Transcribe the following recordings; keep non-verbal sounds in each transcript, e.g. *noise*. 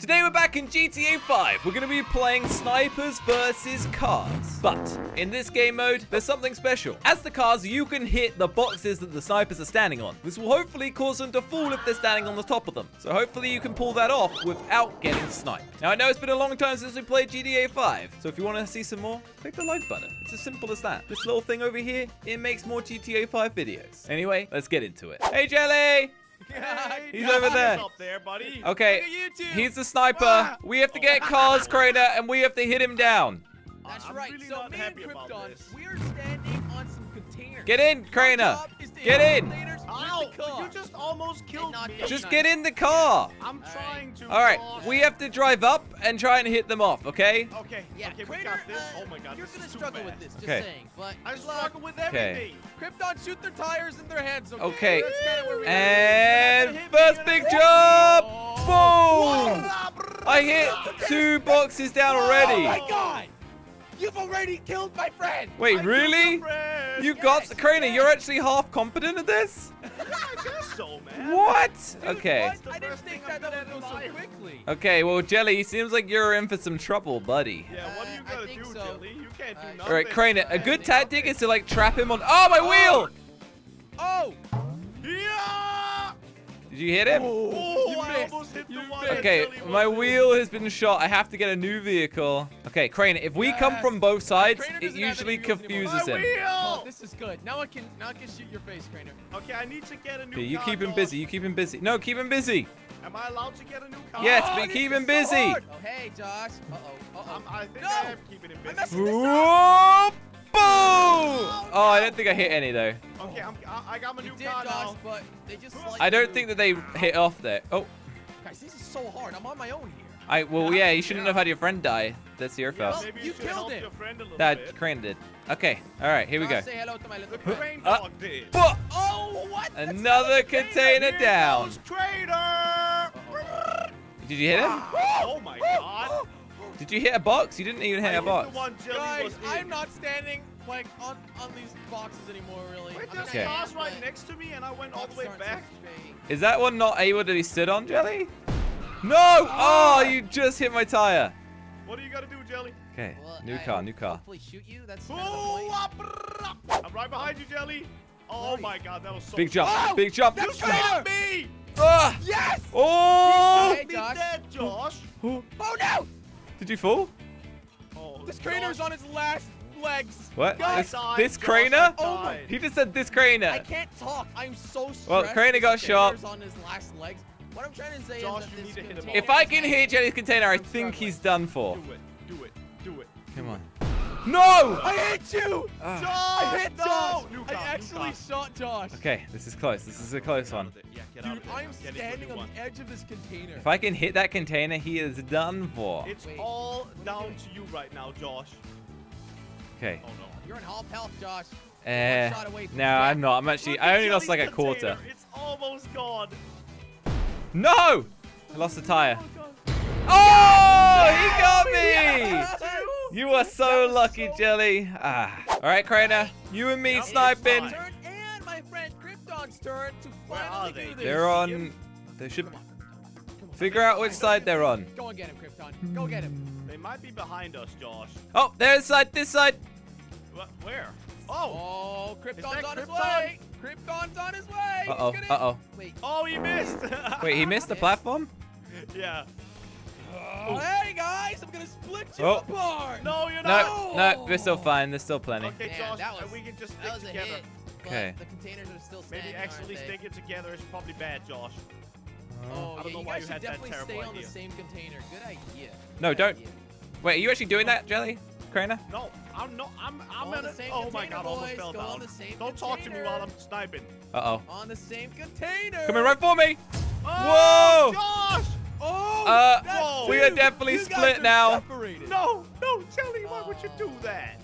Today we're back in GTA 5. We're going to be playing snipers versus cars. But in this game mode, there's something special. As the cars, you can hit the boxes that the snipers are standing on. This will hopefully cause them to fall if they're standing on the top of them. So hopefully you can pull that off without getting sniped. Now I know it's been a long time since we played GTA 5. So if you want to see some more, click the like button. It's as simple as that. This little thing over here, it makes more GTA 5 videos. Anyway, let's get into it. Hey Jelly! He's over there. Up there, buddy. Okay, Look at you two. he's the sniper. Ah! We have to get cars, Crainer, and we have to hit him down. That's I'm right. really so not me and happy about Krypton, this. we are standing on some containers. Get in, Our Crainer. job is to Get in. Ow! You just almost killed me. get Just get in the car. I'm trying to. All right, we have to drive up and try and hit them off, okay? Okay. Yeah, okay, we Crainer, got this. uh, oh my god, you're this gonna is too struggle fast. with this. Just Okay. saying. But I good luck. struggle with Okay. everything. Krypton, shoot their tires in their heads. Okay. Okay. That's kind of where we And hit me, first you're big gonna hit jump. Oh. Boom! I hit two boxes down Oh already. my God! You've already killed my friend. Wait, I really? friend. You Yes, got you Crainer, did. you're actually half competent at this? *laughs* I guess so, man. What? Dude, Okay. what? I didn't think that that gonna would so quickly. Okay, well, Jelly, seems like you're in for some trouble, buddy. Yeah, what are you gonna do, so. Jelly? You can't do Uh, nothing. All right, Crainer, a good tactic is to like trap him on. Oh, my wheel! Oh! Yeah! Did you hit him? Oh, You I missed. almost hit You one. missed. Okay, Jelly my wheel has been shot. I have to get a new vehicle. Okay, Crane, if we come from both sides, it usually any wheels confuses My him. Oh, wheel! this is good. Now I can now I can shoot your face, Crainer. Okay, I need to get a new Okay, you keep him busy. You keep him busy. No, keep him busy. Am I allowed to get a new car? Yes, Oh, but this keep him so busy. hard. Oh, hey, Josh. Uh-oh. Uh-oh. I'm, I think No! I am keeping him I'm busy. messing this up. Whoa! Boom! Oh, oh I don't think I hit any though. Okay, I'm, I, I got my You new did, car Josh, now. but they just I don't think that they hit off there. Oh, Guys, this is so hard. I'm on my own here. I well yeah. You shouldn't have had your friend die. That's your Yeah, fault. maybe you you, killed him. your friend a little That bit. Crane did. Okay. All right. Here we go. Say hello to my little The friend. crane Uh, dog did. Oh, what? That's Another container Here down. goes Crainer! Did you hit him? Oh my god. Did you hit a box? You didn't even I hit a hit box. the one Guys, was. I'm not standing like on on these boxes anymore, really. Wait, there's mean, I cars right next to me and I went all the way back. Is that one not able to be stood on, Jelly? No! Oh, you just hit my tire. What do you gotta do, Jelly? Okay, Well, new I car, new car. Hopefully shoot you. That's kind of Oh, ah. I'm right behind you, Jelly. Oh Where my god, that was so Big jump, Oh! big jump. You That's shot me! Ah! Yes! Oh! Hey, Me Josh. dead, Josh. Oh no! Did you fall? Oh, This Josh. Crainer's on his last legs. What? I This, died, this Crainer? Oh my- died. He just said this Crainer. I can't talk. I'm so stressed. Well, Crainer got shot. on his last legs. What I'm trying to say Josh, is that this need to hit him container If I can hit Jenny's container, I I'm think struggling. he's done for. Do it, do it, do it. Come on. No! I hit you! Ah. Josh, I hit! Josh! New I actually car. shot Josh. Okay, this is close. This is a close one. Yeah, Dude. I am Get into a standing on one. the edge of this container. If I can hit that container, he is done for. It's Wait, all what are you down to you right now, Josh. Okay. Oh no. You're in half health, Josh. Uh, shot away from no. I'm not. I'm actually. Look I only lost Jelly's like a quarter. It's almost gone. No! I lost the tire. Oh, God. Oh! He got me! *laughs* Yes! You are so was lucky, so- Jelly. Ah. All right, Crainer. You and me Yep, sniping. and my friend Krypton's turn to Where finally are they? do this. They're on. They should Come on. Come on. figure out which side they're on. Go and get him, Krypton. Go get him. They might be behind us, Josh. Oh, there's side. This side. What? Where? Oh! Oh, Krypton's that on his way. Krypton's on his way. Uh oh. Uh gonna- oh. Wait. Oh, he missed! *laughs* Wait, he missed the *laughs* platform. yeah. Oh, hey guys, I'm gonna split you Oh. apart. No, you're No, not! no, no, we're still fine. There's still plenty. Okay, Man, Josh, that was- we can just stick together. hit. Okay. The containers are still standing. Maybe actually aren't sticking together is probably bad, Josh. Oh, I don't yeah, know you why guys you had that definitely terrible stay on the same container. Good idea. No, Good don't. idea. Wait, are you actually doing that, Jelly? Crainer? No, I'm not. I'm. I'm Go on in the it. same Oh my container, god, almost fell down. Don't talk to me while I'm sniping. Uh oh. On the same container. Coming right for me. Oh, Whoa! Josh! Oh, Uh, we are definitely You guys split are now. separated. No, no, Jelly, why would you do that?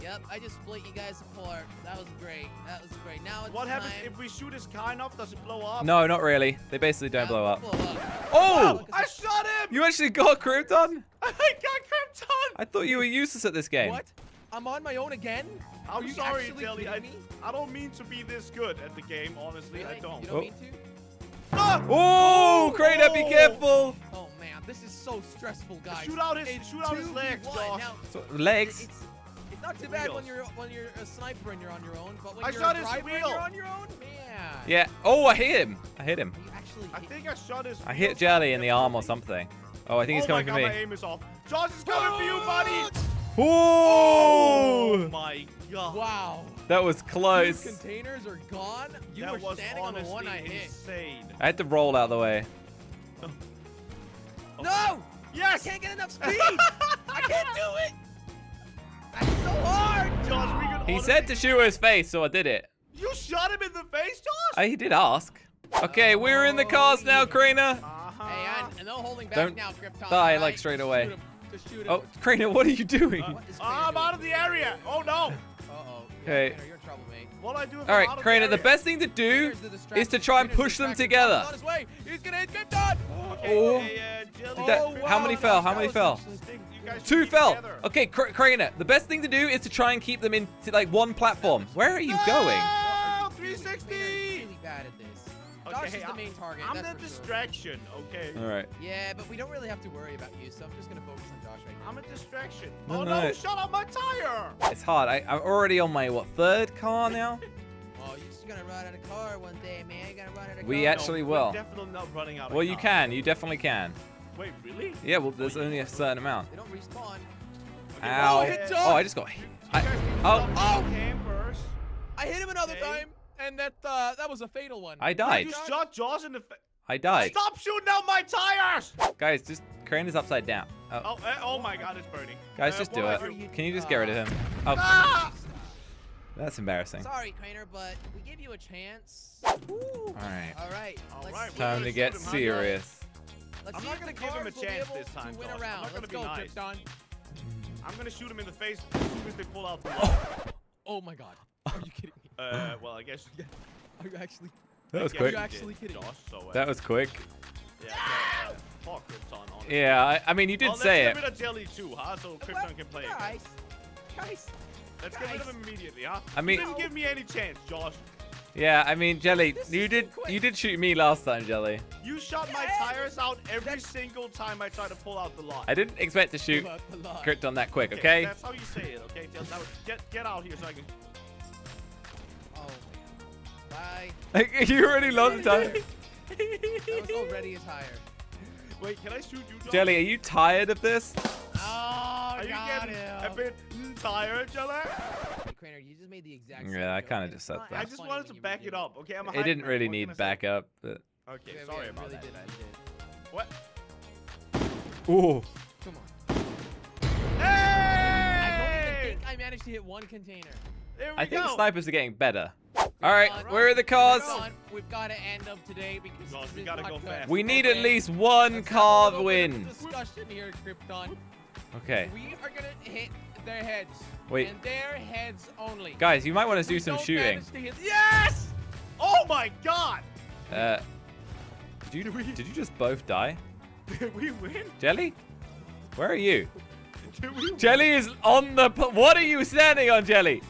Okay. Yep, I just split you guys apart. That was great. That was great. Now it's What happens if we shoot his car enough? Does it blow up? No, not really. They basically don't Yeah, blow up. Blow up. Oh! I shot him! You actually got Krypton? *laughs* I got Krypton! I thought you were useless at this game. What? I'm on my own again? I'm you sorry, actually Jelly. I. I don't mean to be this good at the game, honestly. Really? I don't. You don't Oh. mean to? Ah! Oh, Crainer, be Oh. careful. Oh man, This is so stressful, guys. Shoot out his- It's shoot out his legs, 2v1. Now, So, legs. It's, it's not too bad when you're when you're a sniper and you're on your own, but when I you're shot a his driver and wheel. you're on your own, man. Yeah. Oh, I hit him. I hit him. You actually I hit- think I shot his. I hit wheels Jelly in the arm or something. Oh, I think he's oh coming my for God, me. my aim is off. Josh is coming for you, buddy. Ooh. Oh my god. Wow. That was Two close. containers are gone. You that were was standing on the honestly one I hit. insane. I had to roll out of the way. *laughs* No! Yes. I can't get enough speed! I can't do it! That's so hard! Josh, we He said to shoot his face, so I did it. You shot him in the face, Josh. Uh, he did ask. Okay, we're in the cars now, Crainer. Uh-huh. Hey, I'm no holding back Don't now, Krypton. die, all like, straight away. shoot him. Just shoot him. Oh, Crainer, what are you doing? Uh, What is I'm Kramer out of the area. Oh no. Uh-oh. Okay. Yeah, you're in trouble, mate. What do I do if All I'm right, out of Crainer, the best thing to do the is to try and push them together. Krypton's on his way. He's gonna hit Krypton. Oh. Okay, Oh. hey, Jelly, That- how many that fell? How many fell? interesting. You guys should Two fell. together. Okay, Kr the best thing to do is to try and keep them in like one platform. Where are you going? No, Kramer's 360. Okay, Josh is the main target. I'm the for sure. distraction, okay? All right. Yeah, but we don't really have to worry about you, so I'm just gonna focus on Josh right now. I'm a distraction. No, oh no. no, shut up my tire! It's hard. I, I'm already on my what third car now. *laughs* Oh, you're just gonna run out of car one day, man. You're gonna run out of We car. actually no, will. We're definitely not running out of Well, you cars. can. You definitely can. Wait, really? Yeah. Well, there's only a certain amount. They don't respawn. Okay, Ow. well, hit uh, Josh. Oh, I just got hit. You I, guys need to oh, stop oh. campers. I hit him another Okay. time, and that uh, that was a fatal one. I died. You shot Jaws in the face. I died. Stop shooting out my tires! Guys, just crane is upside down. Oh, Oh, eh, oh my god, it's burning. guys, Uh, just do it. you- Can you just get rid of him? Oh, Ah! that's embarrassing. Sorry, Crainer, but we give you a chance. All right. All right. All let's. Time to get him, serious. Let's I'm not gonna give him a cars will be chance this time, To win Josh. I'm not Let's gonna go, be nice. I'm gonna shoot him in the face as soon as they pull out the lock. Oh my God. Are you kidding me? uh, *laughs* well, I guess. Are you actually? That was I guess quick. you actually kidding? Josh, so, uh, That was quick. Yeah, uh, Paul Krypton on. Yeah, I, I mean, you did well, say let's it. get rid of Jelly too, huh? So Krypton can play. again. Guys, guys. Let's get rid of him immediately, huh? I mean- you didn't give me any chance, Josh. Yeah, I mean, Jelly, This you did quick. you did shoot me last time, Jelly. You shot my tires out every single time I tried to pull out the lock. I didn't expect to shoot Pull out the lock. Krypton that quick, okay? That's how you say it, okay? Just now, get get out here so I can. My God. Bye. *laughs* you already lost the time. That was already a tire. Wait, can I shoot you, Josh? Jelly, are you tired of this? Oh, Are you getting him. a bit tired, Jelly? Hey, Crainer, you just made the exact same Yeah, I kinda just said that. I just wanted to back it up, okay? I'm a It didn't really need I say? backup, but Okay, Yeah, sorry yeah, about really that. Did, I did. What? ooh, Come on. I don't even think I managed to hit one container. There we I think snipers are getting better. All right, Alright. where are the cars? We've got to end up today because Josh, we gotta go good. fast. We need at least one Let's have a car bit of win. Discussion here, Krypton. Okay, We are gonna hit their heads. Wait. And their heads only. guys, you might want to do some shooting. hit- Yes! Oh my god! Uh, did you did you just both die? *laughs* Did we win? Jelly, where are you? Did we win? Jelly is on the. What are you standing on, Jelly?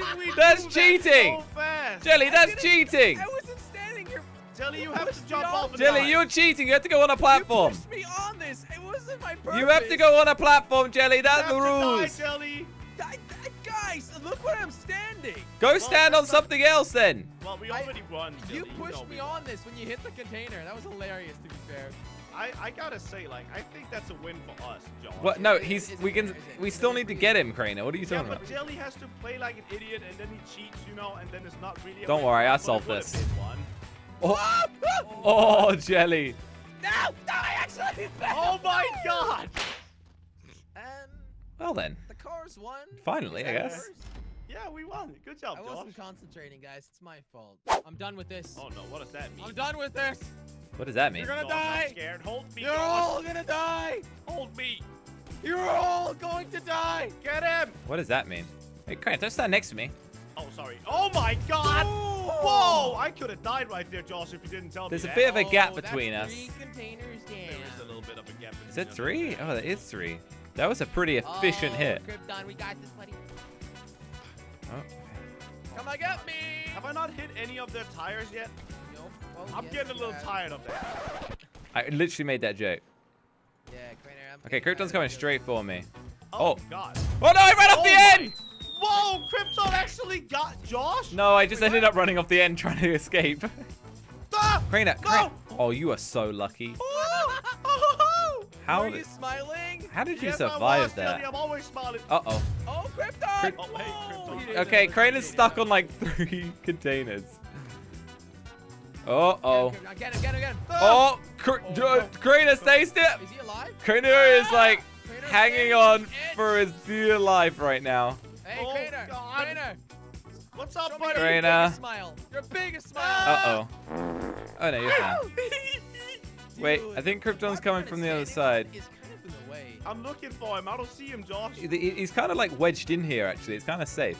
How did *laughs* we That's do that cheating! so fast? Jelly, that's didn't- cheating. I wasn't standing here. Jelly, you have to jump off. off Jelly, die. you're cheating. You have to go on a platform. You pushed me on this. It wasn't my purpose. You have to go on a platform, Jelly. That's the to die, rules. Jelly. I- I- guys, look where I'm standing. Go stand on that's not- something else then. Well, we I- already won. Jelly. You pushed know me on this when you hit the container. That was hilarious, to be fair. I, I gotta say, like, I think that's a win for us, Josh. What? No, he's. We can. We still need to get him, Crainer. What are you Yeah, talking but about? Jelly has to play like an idiot, and then he cheats, you know, and then it's not really. A Don't win. worry, I But solved this. been one. Oh, *laughs* oh, Jelly. No, no, I actually fell. Oh my God! And Well then. The cars won. Finally, I guess. worse? Yeah, we won. Good job, I Josh. wasn't concentrating, guys. It's my fault. I'm done with this. Oh no, what does that mean? I'm done with this. What does that mean? You're gonna Josh, I'm die. scared. Hold me, You're Josh. all gonna die. Hold me. You're all going to die. Get him. What does that mean? Hey, Crainer, don't stand next to me. Oh, sorry. Oh my God! Whoa! I could have died right there, Josh, if you didn't tell There's me There's a that. bit of a gap Oh, between us. Three containers down. There is a little bit of a gap. Is it three? Oh, that is three. That was a pretty efficient oh, hit. Krypton, we got this, buddy. Oh. Come on, get me. Have I not hit any of their tires yet? Nope. Well, I'm yes, getting a little have. tired of that. I literally made that joke. I'm Okay, Krypton's coming straight for me. Oh, Oh. God. Oh no, I ran off Oh the my- end! Whoa, Krypton actually got Josh? No, I just Wait, ended what? up running off the end trying to *laughs* escape. Ah! Crainer, No! Crane- Oh, you are so lucky. Oh! Oh! How Are did, you smiling? how did you Yes, survive was, Kelly, that? I'm always smiling. Uh-oh. Oh, Krypton! Oh, hey, Krypton. Okay, know Crane that. is stuck on like *laughs* three containers. Uh-oh. Get him, Get him, get him. Oh, Cr Oh, J- no. Crainer, still! Is he alive? Crainer is like Crainer, hanging on edge. for his dear life right now. Hey, Oh, Crainer! God. What's up, me buddy? your biggest smile. Your biggest smile. Ah. Uh-oh. Oh no, you're fine. *laughs* Wait, I think Krypton's coming from the other side. Is kind of in the way. I'm looking for him. I don't see him, Josh. He- he- He's kind of like wedged in here, actually. It's kind of safe.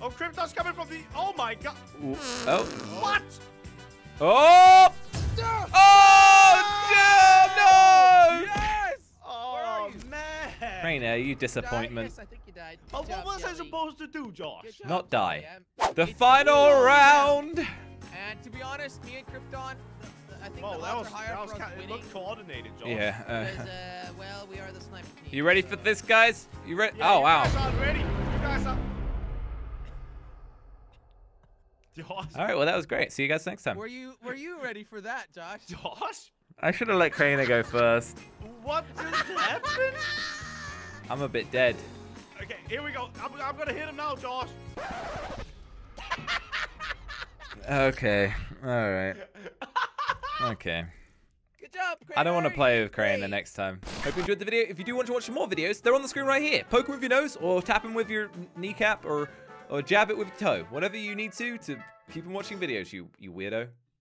Oh, Krypton's coming from the. Oh my God! Ooh. Oh. What? Oh! Oh! damn, Yes! Oh you? man! No! You disappointment. Yes, I think you died. Oh, Good what job, was I supposed to do, Josh? Job, Not die. Jelly. The it's final cool, round! And to be honest, me and Krypton, the, the, I think Whoa, the that was, are higher that was for us kind, it looked coordinated, Josh. Yeah. Because, Uh, uh, well, we are the sniper team. you ready for this, guys? You ready? Yeah, oh, you wow. guys aren't ready. You guys are. *laughs* Josh. All right, well, that was great. See you guys next time. Were you were you ready for that, Josh? Josh? I should have let Crainer go first. What just happened? I'm a bit dead. Okay, here we go. I'm, I'm gonna hit him now, Josh. Okay. All right. *laughs* Okay. Good job, Crane. I don't want to play with Crane the next time. Hope you enjoyed the video. If you do want to watch some more videos, they're on the screen right here. Poke him with your nose, or tap him with your kneecap, or or jab it with your toe. Whatever you need to to keep him watching videos, you you weirdo.